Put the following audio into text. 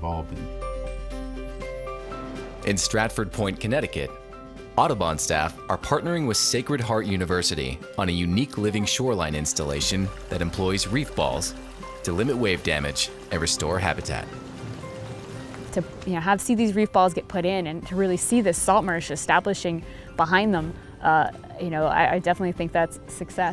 involved in. In Stratford Point, Connecticut, Audubon staff are partnering with Sacred Heart University on a unique living shoreline installation that employs reef balls to limit wave damage and restore habitat. To you know, have see these reef balls get put in and to really see this salt marsh establishing behind them, uh, you know, I, I definitely think that's success.